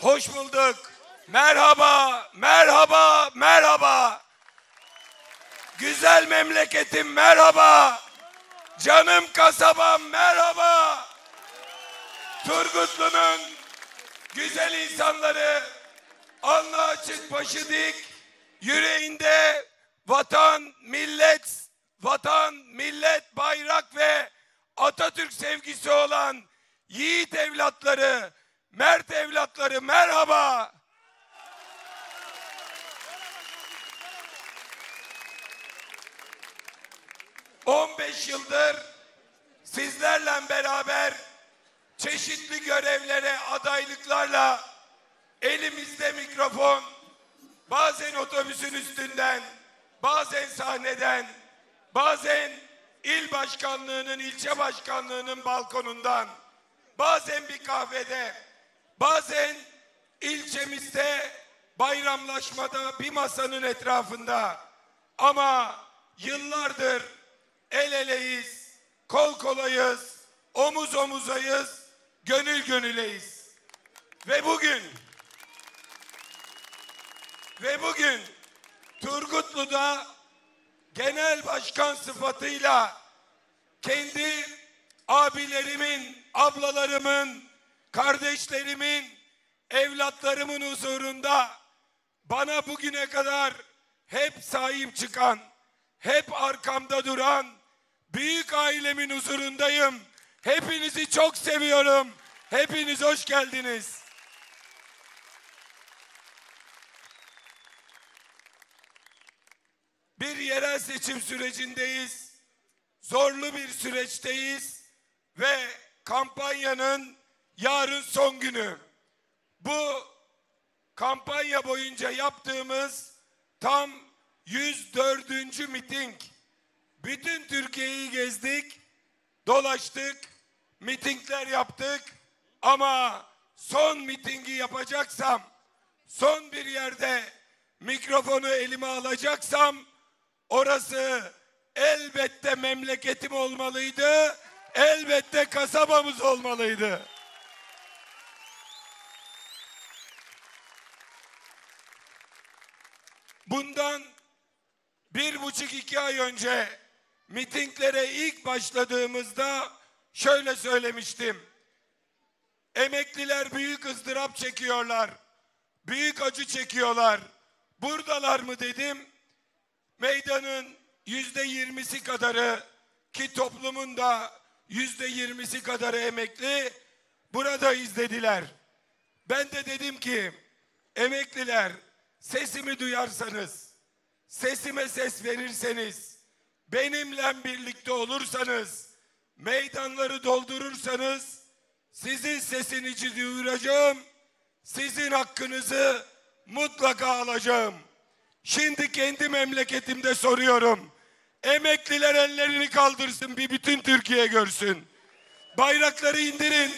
Hoş bulduk. Merhaba, merhaba, merhaba. Güzel memleketim merhaba. Canım kasabam merhaba. Turgutlu'nun güzel insanları alnı açık başı dik yüreğinde vatan, millet, vatan, millet, bayrak ve Atatürk sevgisi olan yiğit evlatları, mert evlatları merhaba. ...15 yıldır sizlerle beraber çeşitli görevlere adaylıklarla elimizde mikrofon, bazen otobüsün üstünden, bazen sahneden, bazen il başkanlığının, ilçe başkanlığının balkonundan, bazen bir kahvede, bazen ilçemizde bayramlaşmada bir masanın etrafında ama yıllardır el eleyiz, kol kolayız, omuz omuzayız, gönül gönüleyiz. Ve bugün ve bugün Turgutlu'da genel başkan sıfatıyla kendi abilerimin, ablalarımın, kardeşlerimin, evlatlarımın huzurunda bana bugüne kadar hep sahip çıkan, hep arkamda duran büyük ailemin huzurundayım. Hepinizi çok seviyorum. Hepiniz hoş geldiniz. Bir yerel seçim sürecindeyiz. Zorlu bir süreçteyiz ve kampanyanın yarın son günü. Bu kampanya boyunca yaptığımız tam 104. miting. Bütün Türkiye'yi gezdik, dolaştık, mitingler yaptık ama son mitingi yapacaksam, son bir yerde mikrofonu elime alacaksam orası elbette memleketim olmalıydı, elbette kasabamız olmalıydı. Bundan bir buçuk iki ay önce mitinglere ilk başladığımızda şöyle söylemiştim. Emekliler büyük ızdırap çekiyorlar. Büyük acı çekiyorlar. Buradalar mı dedim. Meydanın yüzde yirmisi kadarı ki toplumun da yüzde yirmisi kadarı emekli burada izlediler. Ben de dedim ki emekliler sesimi duyarsanız, sesime ses verirseniz, benimle birlikte olursanız, meydanları doldurursanız, sizin sesinizi duyuracağım, sizin hakkınızı mutlaka alacağım. Şimdi kendi memleketimde soruyorum. Emekliler ellerini kaldırsın bir bütün Türkiye görsün. Bayrakları indirin,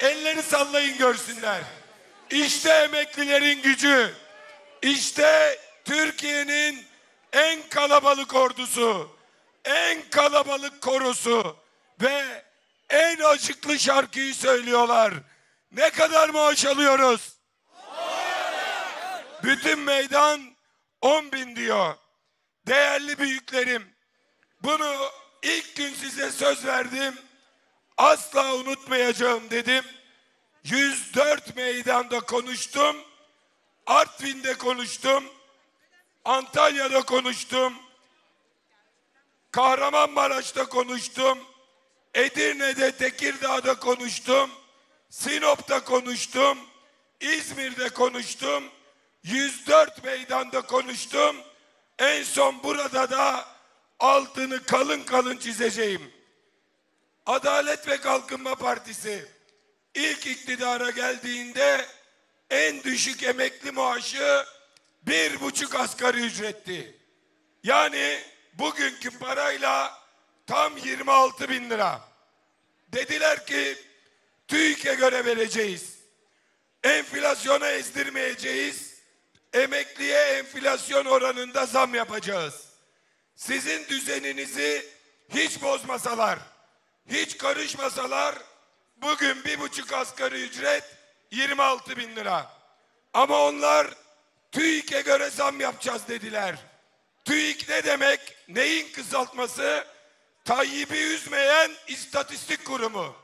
elleri sallayın görsünler. İşte emeklilerin gücü. İşte Türkiye'nin en kalabalık ordusu, en kalabalık korusu ve en acıklı şarkıyı söylüyorlar. Ne kadar maaş alıyoruz? Bütün meydan 10 bin diyor. Değerli büyüklerim, bunu ilk gün size söz verdim. Asla unutmayacağım dedim. 104 meydanda konuştum. Artvin'de konuştum. Antalya'da konuştum. Kahramanmaraş'ta konuştum. Edirne'de, Tekirdağ'da konuştum. Sinop'ta konuştum. İzmir'de konuştum. 104 meydanda konuştum. En son burada da altını kalın kalın çizeceğim. Adalet ve Kalkınma Partisi ilk iktidara geldiğinde en düşük emekli maaşı bir buçuk asgari ücretti. Yani bugünkü parayla tam 26 bin lira. Dediler ki TÜİK'e göre vereceğiz. Enflasyona ezdirmeyeceğiz. Emekliye enflasyon oranında zam yapacağız. Sizin düzeninizi hiç bozmasalar, hiç karışmasalar bugün bir buçuk asgari ücret 26 bin lira. Ama onlar TÜİK'e göre zam yapacağız dediler. TÜİK ne demek? Neyin kısaltması? Tayyip'i üzmeyen istatistik kurumu.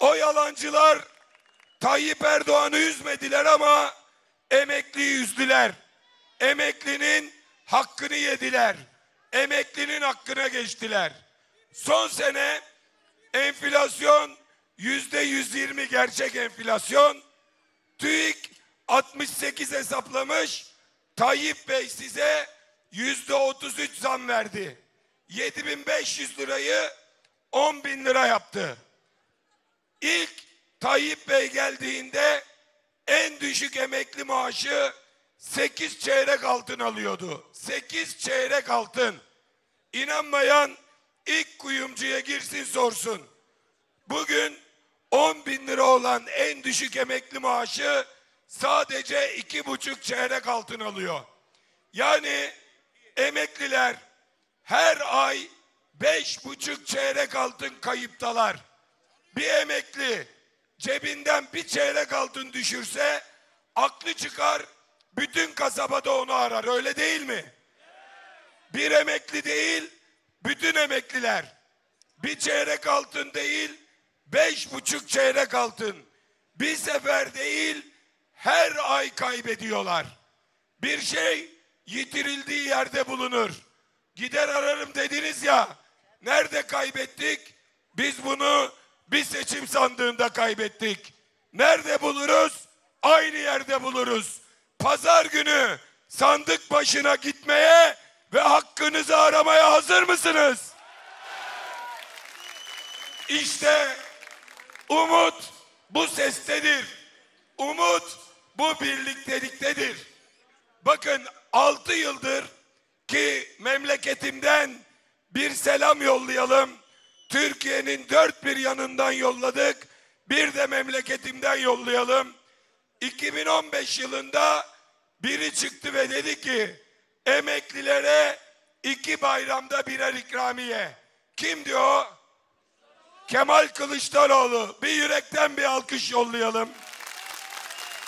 O yalancılar Tayyip Erdoğan'ı üzmediler ama emekliyi üzdüler. Emeklinin hakkını yediler. Emeklinin hakkına geçtiler. Son sene enflasyon yüzde 120 gerçek enflasyon. TÜİK 68 hesaplamış. Tayyip Bey size yüzde 33 zam verdi. 7500 lirayı 10 bin lira yaptı. İlk Tayyip Bey geldiğinde en düşük emekli maaşı 8 çeyrek altın alıyordu. 8 çeyrek altın. İnanmayan ilk kuyumcuya girsin sorsun. Bugün 10 bin lira olan en düşük emekli maaşı sadece iki buçuk çeyrek altın alıyor. Yani emekliler her ay beş buçuk çeyrek altın kayıptalar. Bir emekli cebinden bir çeyrek altın düşürse aklı çıkar bütün kasabada onu arar öyle değil mi? Bir emekli değil bütün emekliler bir çeyrek altın değil beş buçuk çeyrek altın bir sefer değil her ay kaybediyorlar. Bir şey yitirildiği yerde bulunur. Gider ararım dediniz ya. Nerede kaybettik? Biz bunu bir seçim sandığında kaybettik. Nerede buluruz? Aynı yerde buluruz. Pazar günü sandık başına gitmeye ve hakkınızı aramaya hazır mısınız? İşte umut bu sestedir. Umut bu birlikteliktedir. Bakın altı yıldır ki memleketimden bir selam yollayalım. Türkiye'nin dört bir yanından yolladık. Bir de memleketimden yollayalım. 2015 yılında biri çıktı ve dedi ki emeklilere iki bayramda birer ikramiye. Kim diyor? Kemal Kılıçdaroğlu. Bir yürekten bir alkış yollayalım.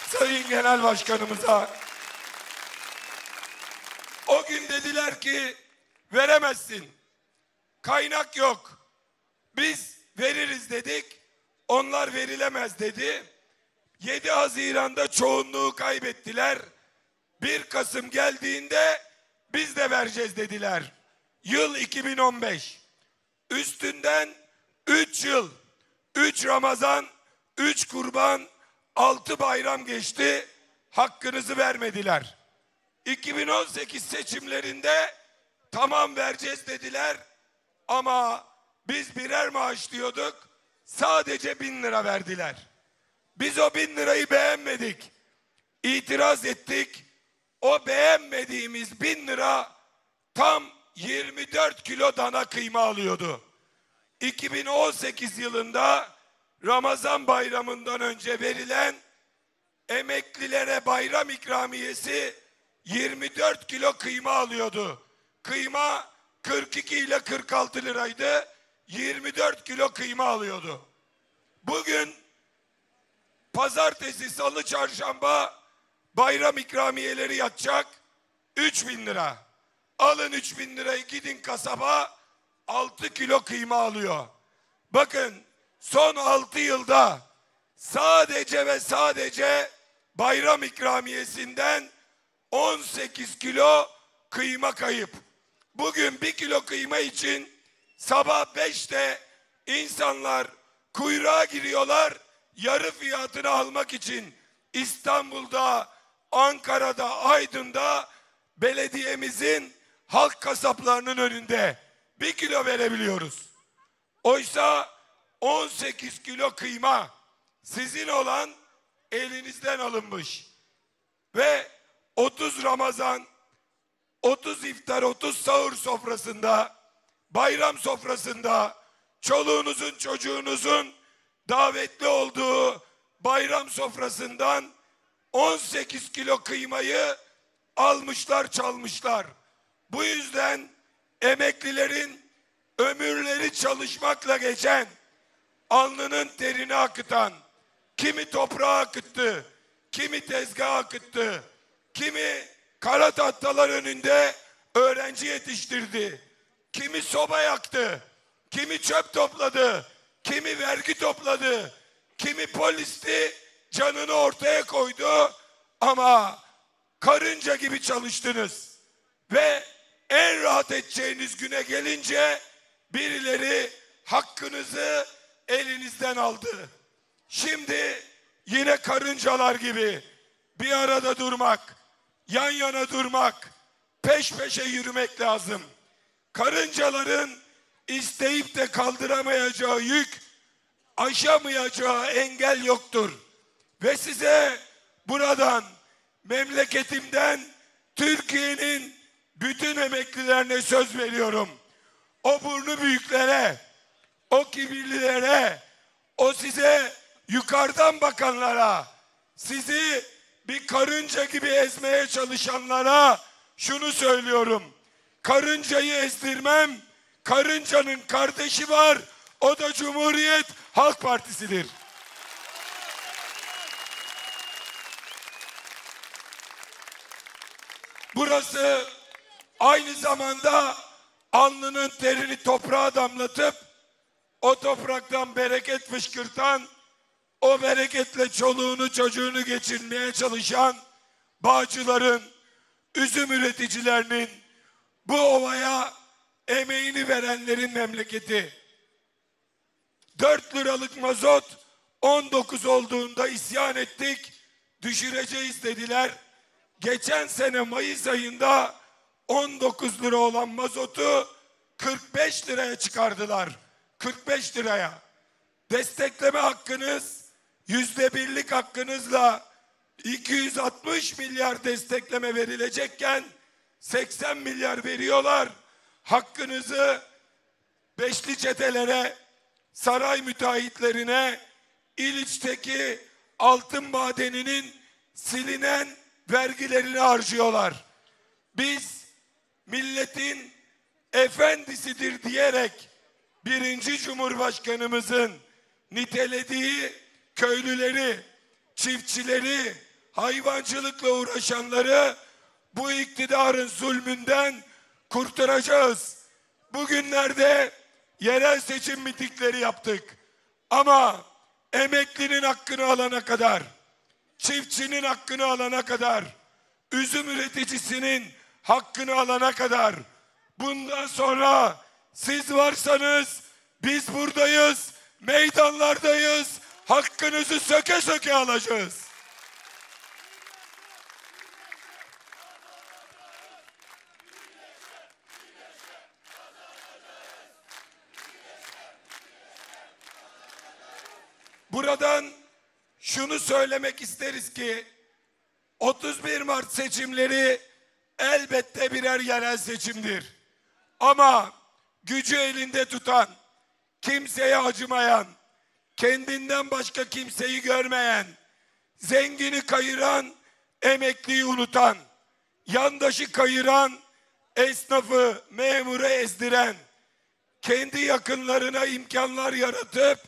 Sayın Genel Başkanımıza. O gün dediler ki veremezsin. Kaynak yok. Biz veririz dedik. Onlar verilemez dedi. 7 Haziran'da çoğunluğu kaybettiler. 1 Kasım geldiğinde biz de vereceğiz dediler. Yıl 2015. Üstünden 3 yıl, 3 Ramazan, 3 kurban, 6 bayram geçti. Hakkınızı vermediler. 2018 seçimlerinde tamam vereceğiz dediler. Ama biz birer maaş diyorduk. Sadece bin lira verdiler. Biz o bin lirayı beğenmedik. İtiraz ettik. O beğenmediğimiz bin lira tam 24 kilo dana kıyma alıyordu. 2018 yılında Ramazan bayramından önce verilen emeklilere bayram ikramiyesi 24 kilo kıyma alıyordu. Kıyma 42 ile 46 liraydı. 24 kilo kıyma alıyordu. Bugün pazartesi, salı, çarşamba bayram ikramiyeleri yatacak 3 bin lira. Alın 3 bin lirayı gidin kasaba 6 kilo kıyma alıyor. Bakın son 6 yılda sadece ve sadece bayram ikramiyesinden 18 kilo kıyma kayıp. Bugün bir kilo kıyma için sabah 5'te insanlar kuyruğa giriyorlar yarı fiyatını almak için İstanbul'da, Ankara'da, Aydın'da belediyemizin halk kasaplarının önünde bir kilo verebiliyoruz. Oysa 18 kilo kıyma sizin olan elinizden alınmış. Ve 30 Ramazan, 30 iftar, 30 sahur sofrasında, bayram sofrasında, çoluğunuzun çocuğunuzun davetli olduğu bayram sofrasından 18 kilo kıymayı almışlar çalmışlar. Bu yüzden emeklilerin ömürleri çalışmakla geçen, alnının terini akıtan, kimi toprağa akıttı, kimi tezgaha akıttı, kimi kara tahtalar önünde öğrenci yetiştirdi, kimi soba yaktı, kimi çöp topladı, kimi vergi topladı, kimi polisti canını ortaya koydu ama karınca gibi çalıştınız. Ve en rahat edeceğiniz güne gelince birileri hakkınızı elinizden aldı. Şimdi yine karıncalar gibi bir arada durmak, yan yana durmak, peş peşe yürümek lazım. Karıncaların isteyip de kaldıramayacağı yük, aşamayacağı engel yoktur. Ve size buradan memleketimden Türkiye'nin bütün emeklilerine söz veriyorum. O burnu büyüklere, o kibirlilere, o size yukarıdan bakanlara, sizi bir karınca gibi ezmeye çalışanlara şunu söylüyorum. Karıncayı ezdirmem, karıncanın kardeşi var, o da Cumhuriyet Halk Partisi'dir. Burası aynı zamanda alnının terini toprağa damlatıp o topraktan bereket fışkırtan, o bereketle çoluğunu çocuğunu geçirmeye çalışan bağcıların, üzüm üreticilerinin, bu ovaya emeğini verenlerin memleketi. 4 liralık mazot 19 olduğunda isyan ettik, düşüreceğiz dediler. Geçen sene Mayıs ayında 19 lira olan mazotu 45 liraya çıkardılar. 45 liraya. Destekleme hakkınız yüzde birlik hakkınızla 260 milyar destekleme verilecekken 80 milyar veriyorlar. Hakkınızı beşli çetelere, saray müteahhitlerine, İliç'teki altın madeninin silinen vergilerini harcıyorlar. Biz milletin efendisidir diyerek birinci cumhurbaşkanımızın nitelediği köylüleri, çiftçileri, hayvancılıkla uğraşanları bu iktidarın zulmünden kurtaracağız. Bugünlerde yerel seçim mitikleri yaptık. Ama emeklinin hakkını alana kadar, çiftçinin hakkını alana kadar, üzüm üreticisinin hakkını alana kadar, bundan sonra siz varsanız biz buradayız, meydanlardayız, hakkınızı söke söke alacağız. Buradan şunu söylemek isteriz ki 31 Mart seçimleri elbette birer yerel seçimdir. Ama gücü elinde tutan, kimseye acımayan, kendinden başka kimseyi görmeyen, zengini kayıran, emekliyi unutan, yandaşı kayıran, esnafı, memuru ezdiren, kendi yakınlarına imkanlar yaratıp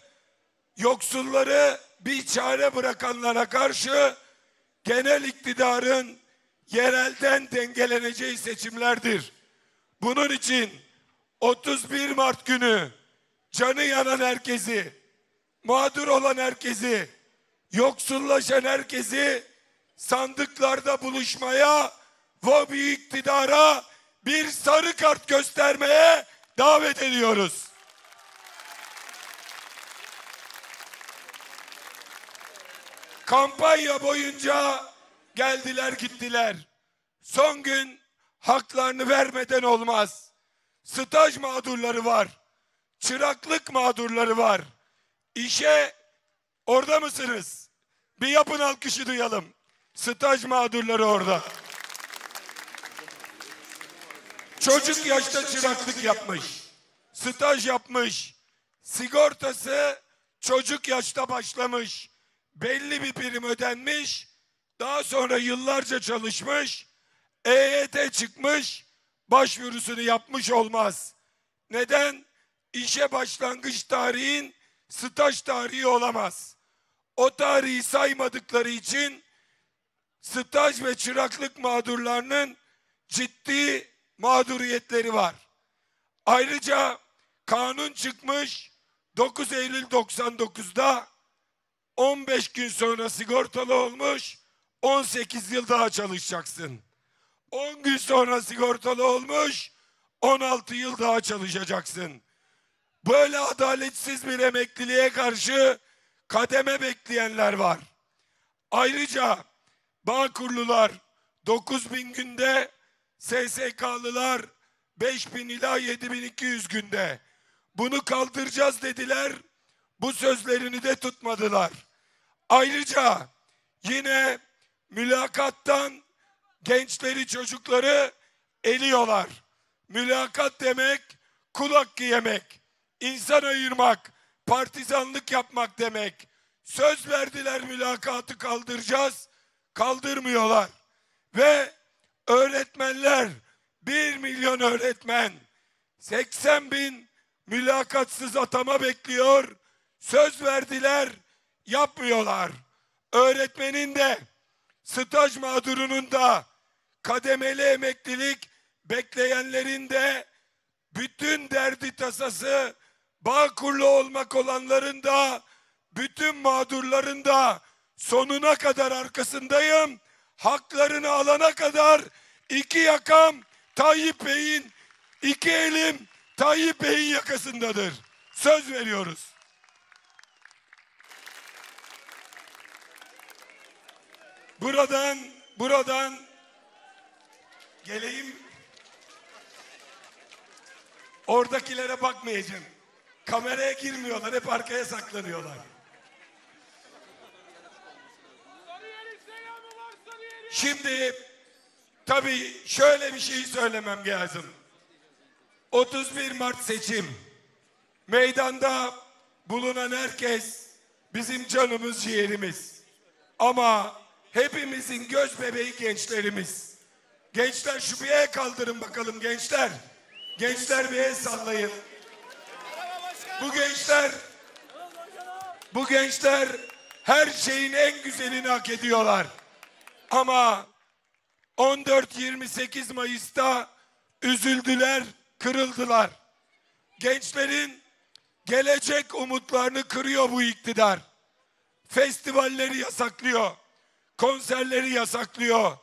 yoksulları bir çare bırakanlara karşı genel iktidarın yerelden dengeleneceği seçimlerdir. Bunun için 31 Mart günü canı yanan herkesi, mağdur olan herkesi, yoksullaşan herkesi sandıklarda buluşmaya ve bir iktidara bir sarı kart göstermeye davet ediyoruz. Kampanya boyunca geldiler gittiler. Son gün haklarını vermeden olmaz. Staj mağdurları var. Çıraklık mağdurları var. İşe orada mısınız? Bir yapın alkışı duyalım. Staj mağdurları orada. Çocuk yaşta çıraklık yapmış. Staj yapmış. Sigortası çocuk yaşta başlamış. Belli bir prim ödenmiş. Daha sonra yıllarca çalışmış. EYT çıkmış. Başvurusunu yapmış olmaz. Neden? işe başlangıç tarihin staj tarihi olamaz. O tarihi saymadıkları için staj ve çıraklık mağdurlarının ciddi mağduriyetleri var. Ayrıca kanun çıkmış 9 Eylül 99'da 15 gün sonra sigortalı olmuş 18 yıl daha çalışacaksın. 10 gün sonra sigortalı olmuş 16 yıl daha çalışacaksın. Böyle adaletsiz bir emekliliğe karşı kademe bekleyenler var. Ayrıca Bağkurlular 9000 günde, SSK'lılar 5000 ila 7200 günde. Bunu kaldıracağız dediler. Bu sözlerini de tutmadılar. Ayrıca yine mülakattan gençleri çocukları eliyorlar. Mülakat demek kulak yemek, insan ayırmak, partizanlık yapmak demek. Söz verdiler mülakatı kaldıracağız, kaldırmıyorlar. Ve öğretmenler, bir milyon öğretmen, 80 bin mülakatsız atama bekliyor. Söz verdiler, yapmıyorlar. Öğretmenin de, staj mağdurunun da, kademeli emeklilik bekleyenlerin de bütün derdi tasası bağ kurulu olmak olanların da bütün mağdurların da sonuna kadar arkasındayım. Haklarını alana kadar iki yakam Tayyip Bey'in iki elim Tayyip Bey'in yakasındadır. Söz veriyoruz. Buradan buradan geleyim Oradakilere bakmayacağım. Kameraya girmiyorlar, hep arkaya saklanıyorlar. Şimdi tabii şöyle bir şey söylemem lazım. 31 Mart seçim. Meydanda bulunan herkes bizim canımız ciğerimiz. Ama hepimizin göz bebeği gençlerimiz. Gençler şu bir el kaldırın bakalım gençler. Gençler bir el sallayın. Bu gençler bu gençler her şeyin en güzelini hak ediyorlar. Ama 14-28 Mayıs'ta üzüldüler, kırıldılar. Gençlerin gelecek umutlarını kırıyor bu iktidar. Festivalleri yasaklıyor. Konserleri yasaklıyor.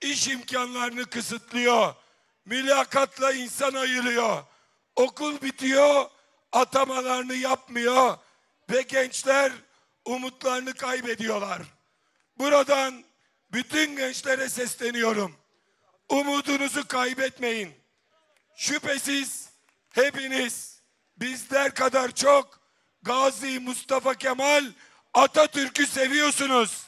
iş imkanlarını kısıtlıyor. Mülakatla insan ayırıyor. Okul bitiyor, atamalarını yapmıyor ve gençler umutlarını kaybediyorlar. Buradan bütün gençlere sesleniyorum. Umudunuzu kaybetmeyin. Şüphesiz hepiniz bizler kadar çok Gazi Mustafa Kemal Atatürk'ü seviyorsunuz.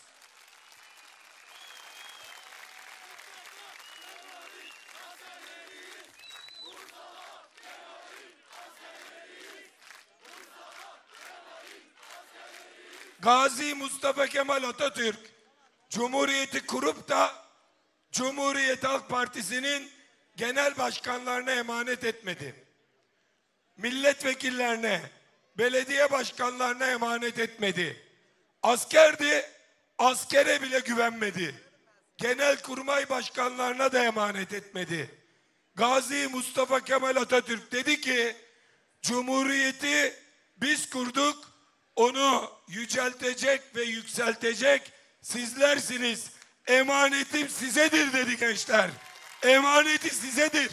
Gazi Mustafa Kemal Atatürk Cumhuriyeti kurup da Cumhuriyet Halk Partisi'nin genel başkanlarına emanet etmedi. Milletvekillerine, belediye başkanlarına emanet etmedi. Askerdi, askere bile güvenmedi. Genel kurmay başkanlarına da emanet etmedi. Gazi Mustafa Kemal Atatürk dedi ki, Cumhuriyeti biz kurduk, onu yüceltecek ve yükseltecek sizlersiniz. Emanetim sizedir dedi gençler. Emaneti sizedir.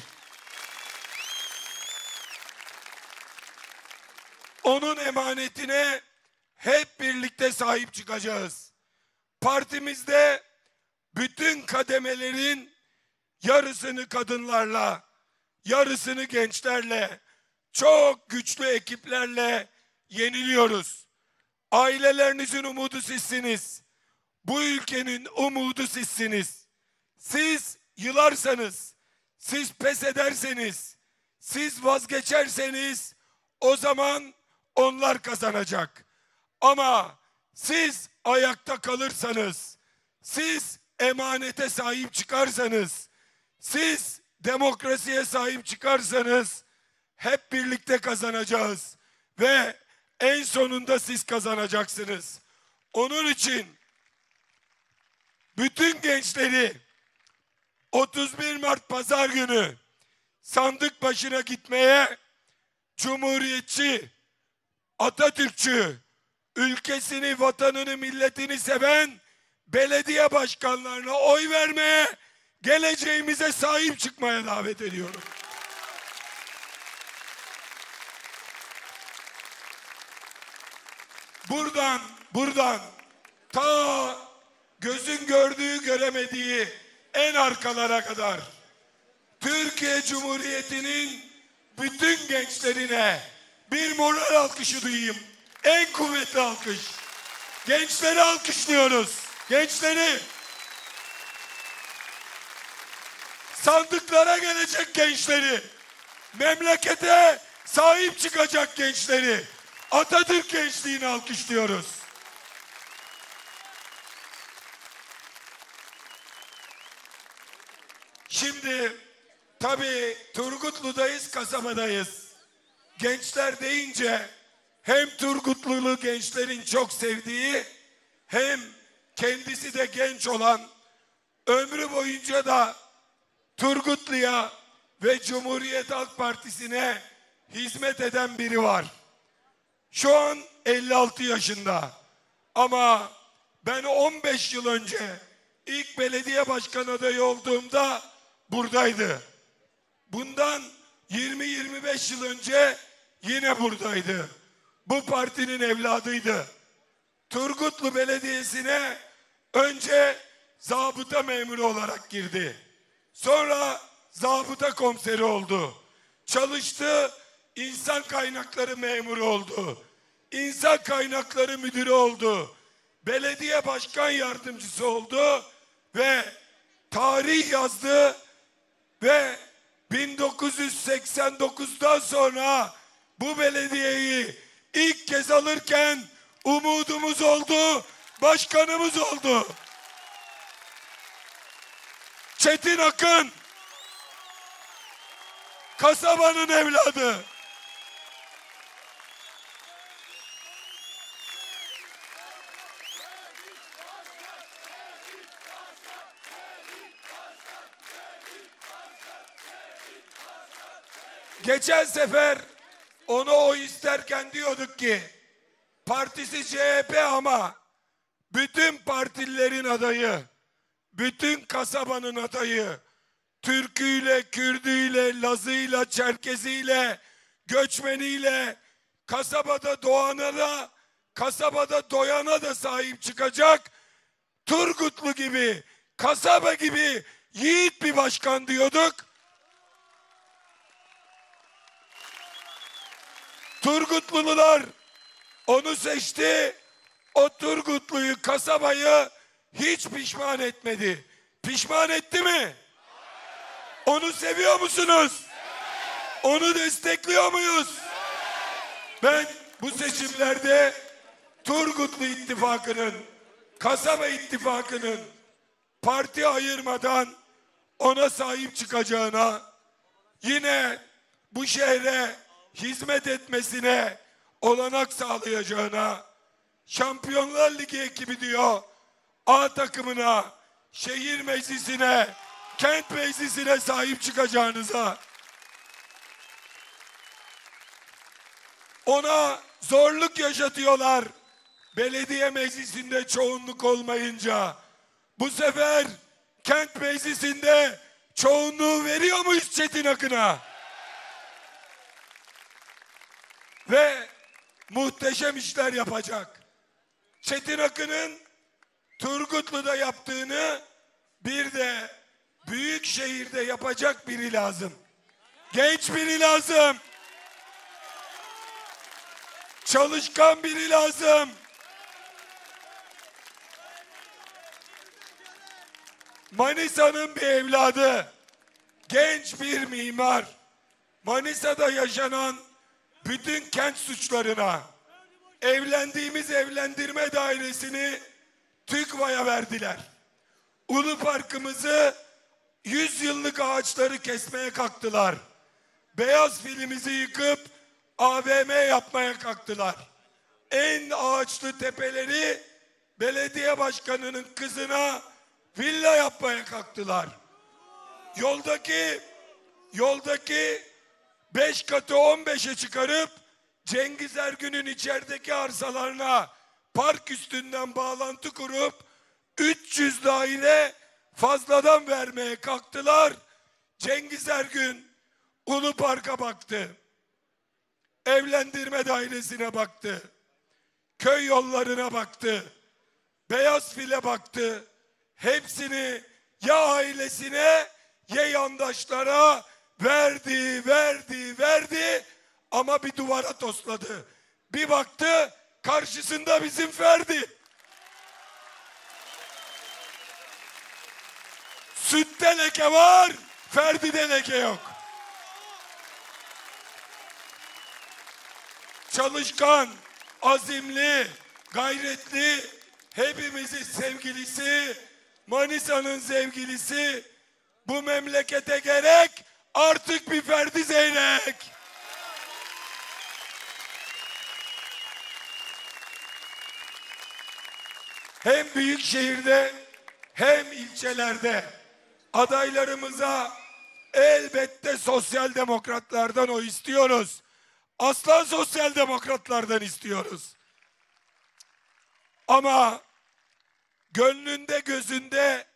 Onun emanetine hep birlikte sahip çıkacağız. Partimizde bütün kademelerin yarısını kadınlarla, yarısını gençlerle, çok güçlü ekiplerle yeniliyoruz. Ailelerinizin umudu sizsiniz. Bu ülkenin umudu sizsiniz. Siz yılarsanız, siz pes ederseniz, siz vazgeçerseniz o zaman onlar kazanacak. Ama siz ayakta kalırsanız, siz emanete sahip çıkarsanız, siz demokrasiye sahip çıkarsanız hep birlikte kazanacağız ve en sonunda siz kazanacaksınız. Onun için bütün gençleri 31 Mart Pazar günü sandık başına gitmeye Cumhuriyetçi, Atatürkçü, ülkesini, vatanını, milletini seven belediye başkanlarına oy vermeye, geleceğimize sahip çıkmaya davet ediyorum. Buradan, buradan ta gözün gördüğü göremediği en arkalara kadar Türkiye Cumhuriyeti'nin bütün gençlerine bir moral alkışı duyayım. En kuvvetli alkış. Gençleri alkışlıyoruz. Gençleri. Sandıklara gelecek gençleri. Memlekete sahip çıkacak gençleri. Atatürk gençliğini alkışlıyoruz. Şimdi tabii Turgutlu'dayız, kasabadayız. Gençler deyince hem Turgutlulu gençlerin çok sevdiği hem kendisi de genç olan ömrü boyunca da Turgutlu'ya ve Cumhuriyet Halk Partisi'ne hizmet eden biri var. Şu an 56 yaşında. Ama ben 15 yıl önce ilk belediye başkan adayı olduğumda buradaydı. Bundan 20-25 yıl önce yine buradaydı. Bu partinin evladıydı. Turgutlu Belediyesi'ne önce zabıta memuru olarak girdi. Sonra zabıta komiseri oldu. Çalıştı, insan kaynakları memuru oldu. İnsan kaynakları müdürü oldu. Belediye başkan yardımcısı oldu ve tarih yazdı ve 1989'dan sonra bu belediyeyi ilk kez alırken umudumuz oldu, başkanımız oldu. Çetin Akın kasabanın evladı. Geçen sefer onu o isterken diyorduk ki partisi CHP ama bütün partililerin adayı, bütün kasabanın adayı, Türküyle, Kürdüyle, Lazıyla, Çerkeziyle, göçmeniyle, kasabada doğana da, kasabada doyana da sahip çıkacak. Turgutlu gibi, kasaba gibi yiğit bir başkan diyorduk. Turgutlulular onu seçti. O Turgutluyu, kasabayı hiç pişman etmedi. Pişman etti mi? Onu seviyor musunuz? Onu destekliyor muyuz? Ben bu seçimlerde Turgutlu İttifakı'nın, Kasaba İttifakı'nın parti ayırmadan ona sahip çıkacağına, yine bu şehre hizmet etmesine olanak sağlayacağına, Şampiyonlar Ligi ekibi diyor, A takımına, şehir meclisine, kent meclisine sahip çıkacağınıza, ona zorluk yaşatıyorlar. Belediye meclisinde çoğunluk olmayınca. Bu sefer kent meclisinde çoğunluğu veriyor muyuz Çetin Akın'a? Ve muhteşem işler yapacak. Çetin Akın'ın Turgutlu'da yaptığını bir de büyük şehirde yapacak biri lazım. Genç biri lazım. Çalışkan biri lazım. Manisa'nın bir evladı, genç bir mimar, Manisa'da yaşanan bütün kent suçlarına, evlendiğimiz evlendirme dairesini TÜGVA'ya verdiler. Ulu Parkımızı 100 yıllık ağaçları kesmeye kalktılar. beyaz filimizi yıkıp AVM yapmaya kalktılar. En ağaçlı tepeleri belediye başkanının kızına villa yapmaya kalktılar. Yoldaki yoldaki 5 katı 15'e çıkarıp Cengiz Ergün'ün içerideki arsalarına park üstünden bağlantı kurup 300 daire fazladan vermeye kalktılar. Cengiz Ergün Ulu Park'a baktı. Evlendirme dairesine baktı. Köy yollarına baktı. Beyaz file baktı. Hepsini ya ailesine ya yandaşlara verdi, verdi, verdi ama bir duvara tosladı. Bir baktı karşısında bizim Ferdi. Sütte leke var, Ferdi'de leke yok. Çalışkan, azimli, gayretli, hepimizin sevgilisi, Manisa'nın sevgilisi, bu memlekete gerek artık bir Ferdi Zeyrek. Hem büyük şehirde hem ilçelerde adaylarımıza elbette sosyal demokratlardan o istiyoruz. Aslan sosyal demokratlardan istiyoruz. Ama gönlünde gözünde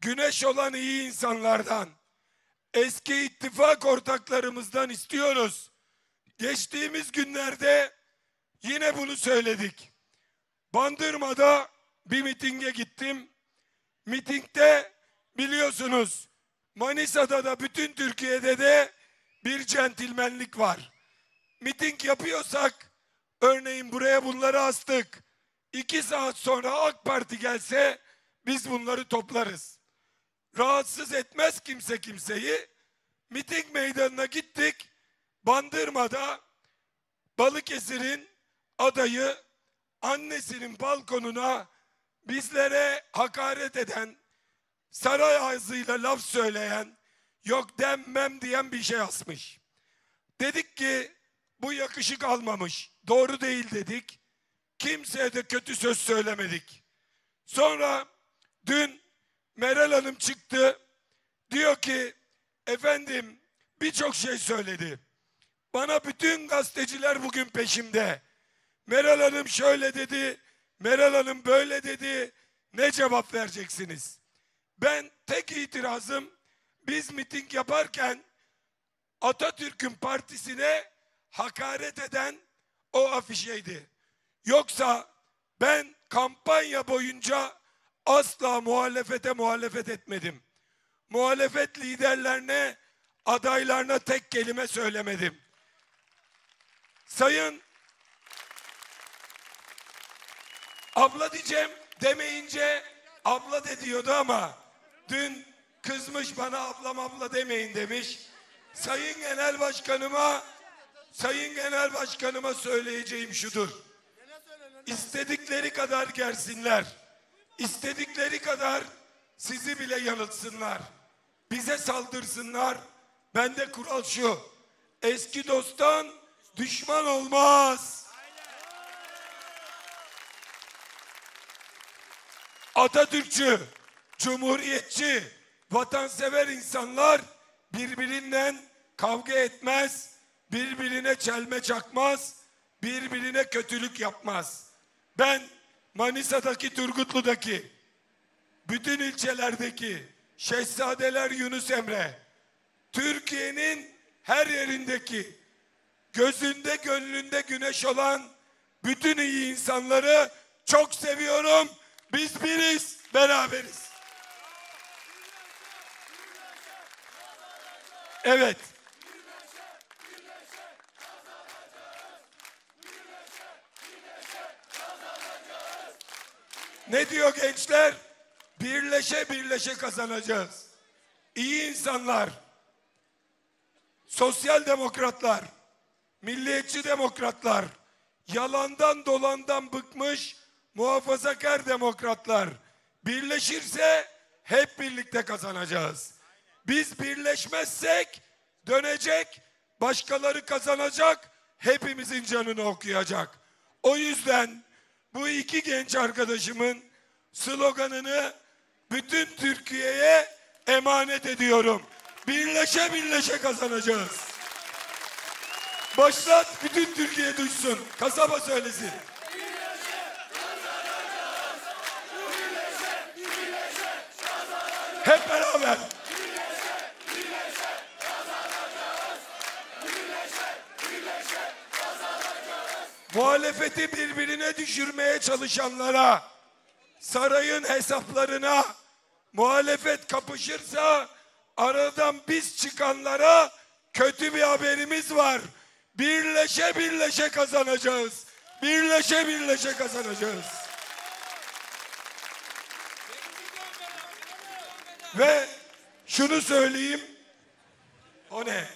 güneş olan iyi insanlardan, eski ittifak ortaklarımızdan istiyoruz. Geçtiğimiz günlerde yine bunu söyledik. Bandırma'da bir mitinge gittim. Mitingde biliyorsunuz Manisa'da da bütün Türkiye'de de bir centilmenlik var. Miting yapıyorsak örneğin buraya bunları astık. İki saat sonra AK Parti gelse biz bunları toplarız. Rahatsız etmez kimse kimseyi. Miting meydanına gittik. Bandırma'da Balıkesir'in adayı annesinin balkonuna bizlere hakaret eden, saray ağzıyla laf söyleyen, yok denmem diyen bir şey asmış. Dedik ki bu yakışık almamış, doğru değil dedik. Kimseye de kötü söz söylemedik. Sonra dün Meral Hanım çıktı. Diyor ki efendim birçok şey söyledi. Bana bütün gazeteciler bugün peşimde. Meral Hanım şöyle dedi, Meral Hanım böyle dedi. Ne cevap vereceksiniz? Ben tek itirazım biz miting yaparken Atatürk'ün partisine hakaret eden o afişeydi. Yoksa ben kampanya boyunca asla muhalefete muhalefet etmedim. Muhalefet liderlerine, adaylarına tek kelime söylemedim. Sayın abla diyeceğim demeyince abla de diyordu ama dün kızmış bana ablam abla demeyin demiş. Sayın Genel Başkanıma Sayın Genel Başkanıma söyleyeceğim şudur. İstedikleri kadar gelsinler. İstedikleri kadar sizi bile yanıltsınlar. Bize saldırsınlar. Bende kural şu. Eski dosttan düşman olmaz. Atatürkçü, cumhuriyetçi, vatansever insanlar birbirinden kavga etmez, birbirine çelme çakmaz, birbirine kötülük yapmaz. Ben Manisa'daki Turgutlu'daki bütün ilçelerdeki Şehzadeler Yunus Emre Türkiye'nin her yerindeki gözünde gönlünde güneş olan bütün iyi insanları çok seviyorum. Biz biriz, beraberiz. Evet. Ne diyor gençler? Birleşe birleşe kazanacağız. İyi insanlar, sosyal demokratlar, milliyetçi demokratlar, yalandan dolandan bıkmış muhafazakar demokratlar birleşirse hep birlikte kazanacağız. Biz birleşmezsek dönecek Başkaları kazanacak, hepimizin canını okuyacak. O yüzden bu iki genç arkadaşımın sloganını bütün Türkiye'ye emanet ediyorum. Birleşe birleşe kazanacağız. Başlat bütün Türkiye duysun. Kasaba söylesin. Hep beraber. Muhalefeti birbirine düşürmeye çalışanlara, sarayın hesaplarına, muhalefet kapışırsa aradan biz çıkanlara kötü bir haberimiz var. Birleşe birleşe kazanacağız. Birleşe birleşe kazanacağız. Ve şunu söyleyeyim. O ne?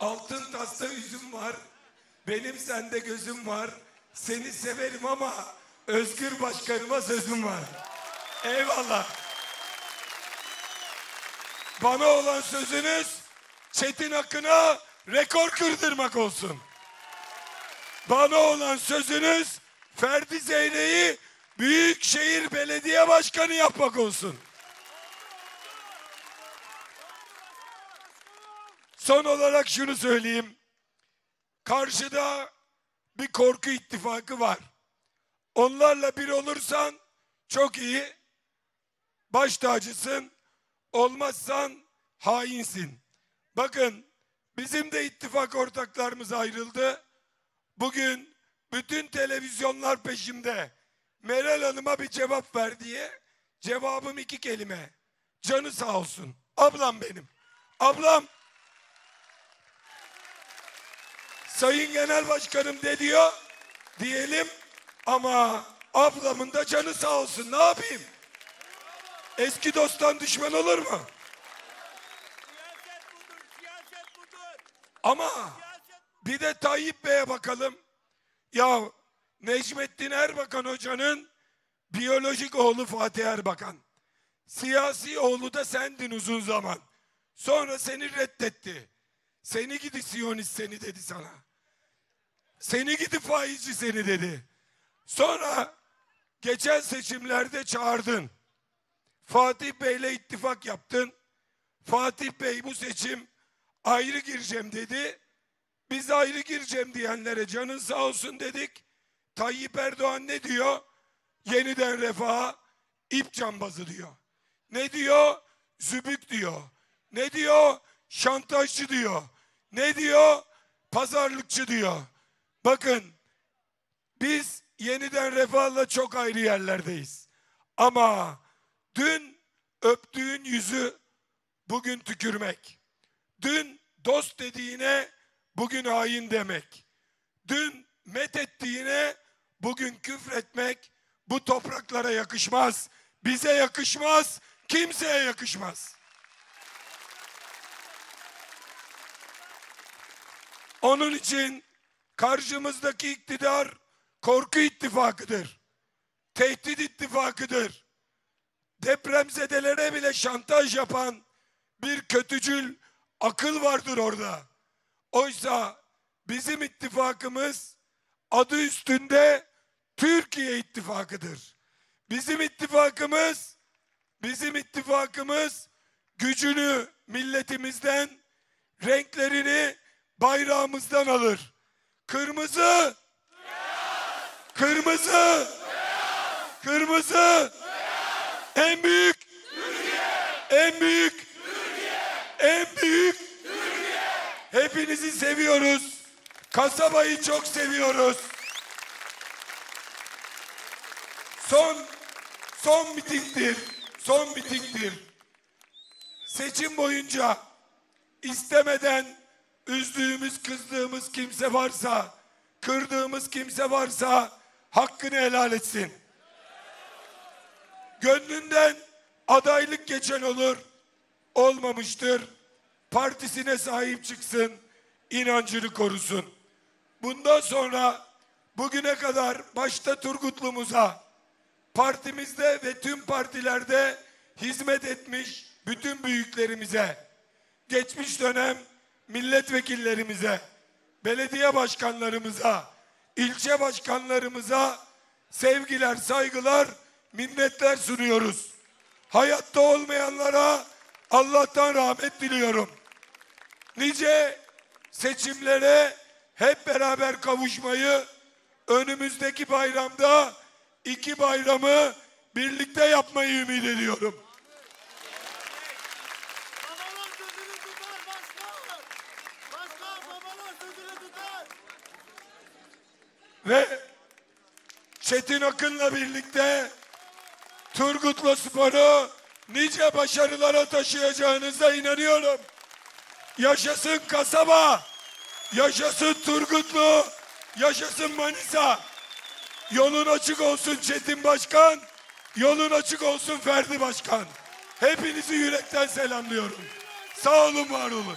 Altın tasta üzüm var. Benim sende gözüm var. Seni severim ama Özgür Başkanıma sözüm var. Eyvallah. Bana olan sözünüz Çetin Akın'a rekor kırdırmak olsun. Bana olan sözünüz Ferdi Zeyne'yi Büyükşehir Belediye Başkanı yapmak olsun. Son olarak şunu söyleyeyim. Karşıda bir korku ittifakı var. Onlarla bir olursan çok iyi. Baş tacısın. Olmazsan hainsin. Bakın bizim de ittifak ortaklarımız ayrıldı. Bugün bütün televizyonlar peşimde. Meral Hanım'a bir cevap ver diye. Cevabım iki kelime. Canı sağ olsun. Ablam benim. Ablam Sayın Genel Başkanım de diyor. Diyelim ama ablamın da canı sağ olsun. Ne yapayım? Eski dosttan düşman olur mu? Ama bir de Tayyip Bey'e bakalım. Ya Necmettin Erbakan hocanın biyolojik oğlu Fatih Erbakan. Siyasi oğlu da sendin uzun zaman. Sonra seni reddetti. Seni gidi Siyonist seni dedi sana. Seni gidi faizci seni dedi. Sonra geçen seçimlerde çağırdın. Fatih Bey'le ittifak yaptın. Fatih Bey bu seçim ayrı gireceğim dedi. Biz ayrı gireceğim diyenlere canın sağ olsun dedik. Tayyip Erdoğan ne diyor? Yeniden refaha ip cambazı diyor. Ne diyor? Zübük diyor. Ne diyor? Şantajcı diyor. Ne diyor? Pazarlıkçı diyor. Bakın biz yeniden refahla çok ayrı yerlerdeyiz. Ama dün öptüğün yüzü bugün tükürmek. Dün dost dediğine bugün hain demek. Dün met ettiğine bugün küfretmek bu topraklara yakışmaz. Bize yakışmaz, kimseye yakışmaz. Onun için karşımızdaki iktidar korku ittifakıdır. Tehdit ittifakıdır. Depremzedelere bile şantaj yapan bir kötücül akıl vardır orada. Oysa bizim ittifakımız adı üstünde Türkiye ittifakıdır. Bizim ittifakımız bizim ittifakımız gücünü milletimizden, renklerini bayrağımızdan alır. Kırmızı, kırmızı, kırmızı, en büyük, en büyük, en büyük. Hepinizi seviyoruz. Kasabayı çok seviyoruz. Son son mitingdir. Son mitingdir. Seçim boyunca istemeden üzdüğümüz, kızdığımız kimse varsa, kırdığımız kimse varsa hakkını helal etsin. Gönlünden adaylık geçen olur, olmamıştır. Partisine sahip çıksın, inancını korusun. Bundan sonra bugüne kadar başta Turgutlumuza, partimizde ve tüm partilerde hizmet etmiş bütün büyüklerimize, geçmiş dönem milletvekillerimize, belediye başkanlarımıza, ilçe başkanlarımıza sevgiler, saygılar, minnetler sunuyoruz. Hayatta olmayanlara Allah'tan rahmet diliyorum. Nice seçimlere hep beraber kavuşmayı önümüzdeki bayramda iki bayramı birlikte yapmayı ümit ediyorum. Ve Çetin Akın'la birlikte Turgutlu Spor'u nice başarılara taşıyacağınıza inanıyorum. Yaşasın kasaba, yaşasın Turgutlu, yaşasın Manisa. Yolun açık olsun Çetin Başkan, yolun açık olsun Ferdi Başkan. Hepinizi yürekten selamlıyorum. Sağ olun, var olun.